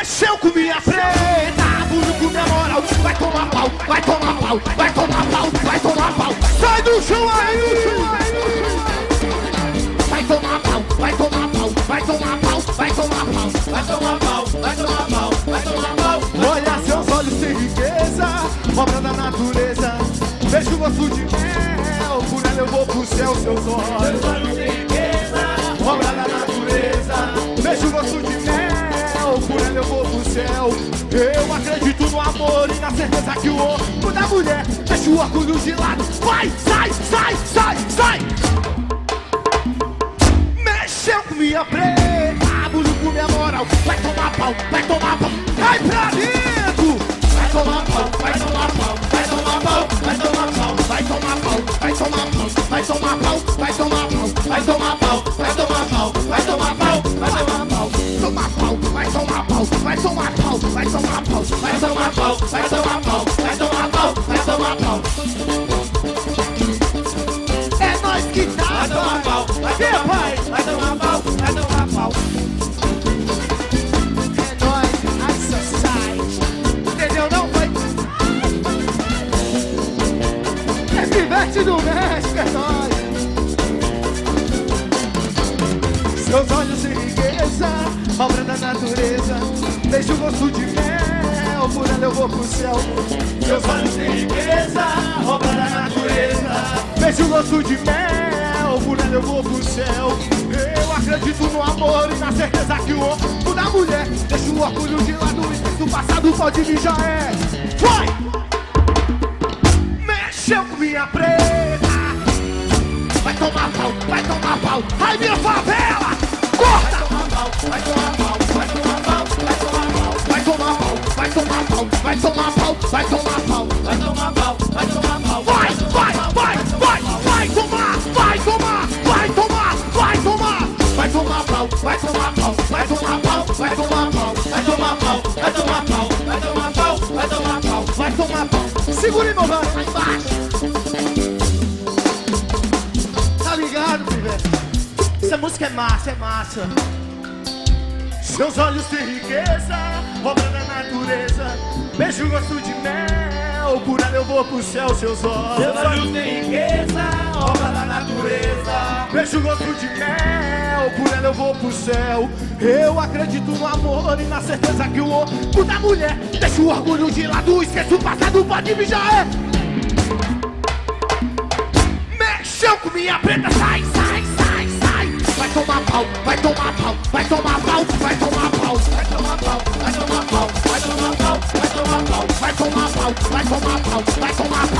Mexeu com minha preta, abuso com minha moral. Vai tomar pau, vai tomar pau, vai tomar pau, vai tomar pau. Sai do chão aí! Vai tomar pau, vai tomar pau, vai tomar pau, vai tomar pau, vai tomar pau, vai tomar pau, vai tomar pau. Olha seus olhos sem riqueza, obra da natureza. Vejo o gosto de mel, por ela eu vou pro céu, seus olhos. Eu vou pro céu. Eu acredito no amor e na certeza que o corpo da mulher deixa o orgulho de lado. Vai, sai, sai, sai, sai. Mexeu com minha preta, abuso com minha moral. Vai tomar pau, vai tomar pau, vai pra pau. É nós que tá, vai tomar pau, vai tomar pau, vai tomar pau, vai tomar pau. É nós, a society. Entendeu não, foi? É pivete do México, é nós. Seus olhos sem riqueza, obra da natureza. Deixa o gosto de mel, por ela eu vou pro céu. Gosto de mel, ela eu vou pro céu. Eu acredito no amor e na certeza que o corpo da mulher deixa o orgulho de lado e do passado pode vir já é. Vai! Mexeu com minha preta. Vai tomar pau, vai tomar pau. Ai, minha favela! Corta! Vai tomar pau, vai tomar pau, vai tomar pau, vai tomar pau, vai tomar pau, vai tomar pau, vai tomar pau, vai vai tomar pau, vai tomar pau, vai tomar pau, vai tomar pau. Segure meu mano, lá embaixo. Tá ligado, pivete? Essa música é massa, é massa. Seus olhos têm riqueza, obra da natureza. Beijo gosto de mel, por ela eu vou pro céu, seus olhos. Seus olhos têm riqueza, obra da natureza. Beijo gosto de mel, céu, por ela eu vou pro céu. Eu acredito no amor e na certeza que o corpo da mulher deixa o orgulho de lado, esquece o passado, pode me já é. Mexeu com minha preta, sai, sai, sai, sai. Vai tomar pau, vai tomar pau, vai tomar pau, vai tomar pau, vai tomar pau, vai tomar pau, vai tomar pau, vai tomar pau, vai tomar pau, vai tomar pau, vai tomar pau.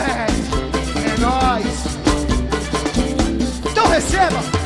É nóis. Então receba.